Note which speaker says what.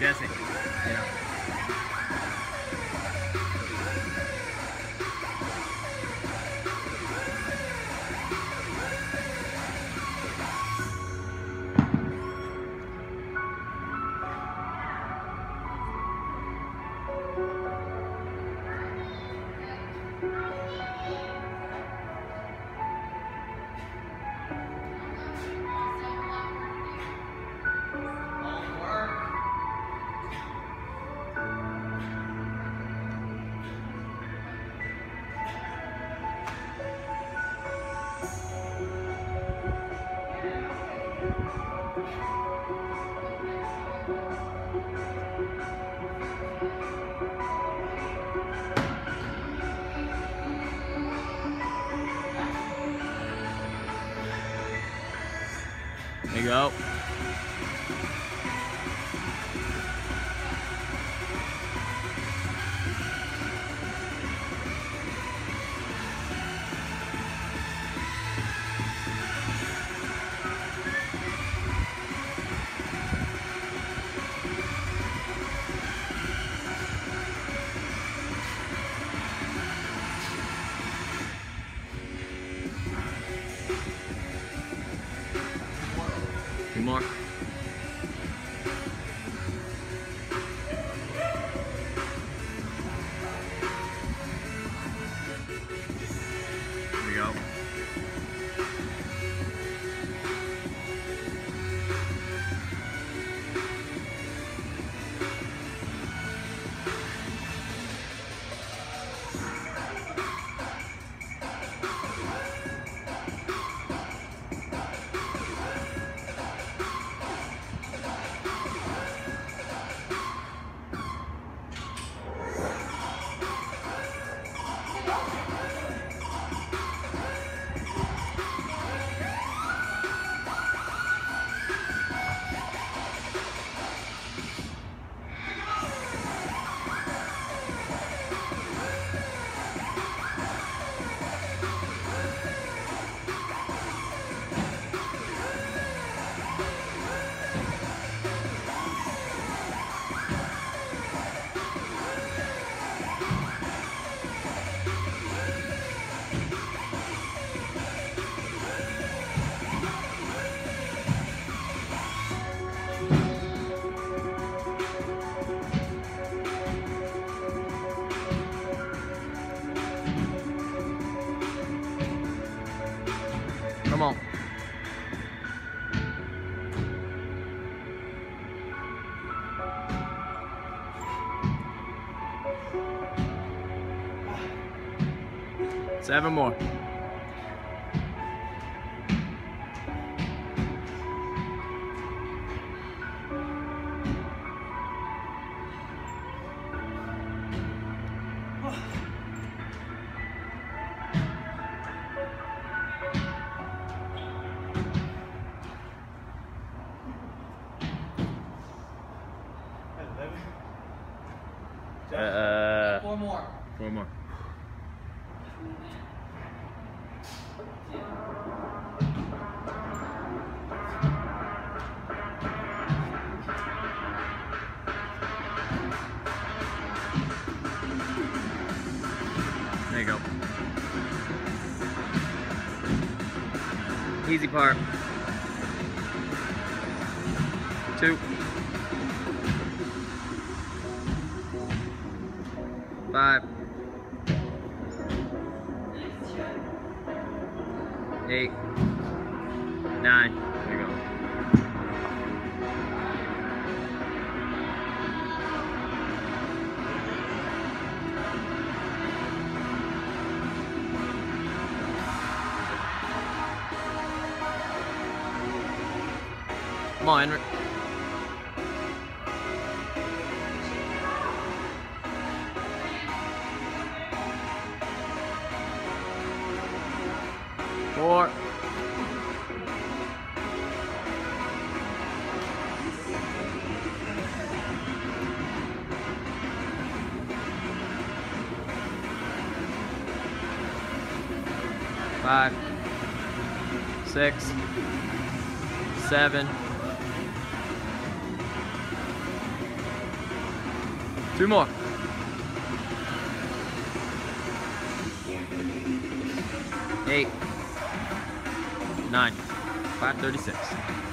Speaker 1: Jesse. There you go. More. Come on. Seven more.
Speaker 2: Four more.
Speaker 1: There you go. Easy part. Two. Five. Eight. Nine. There you go. Come on, Henrik. Four. Five. Two more. Eight. Nine. 536.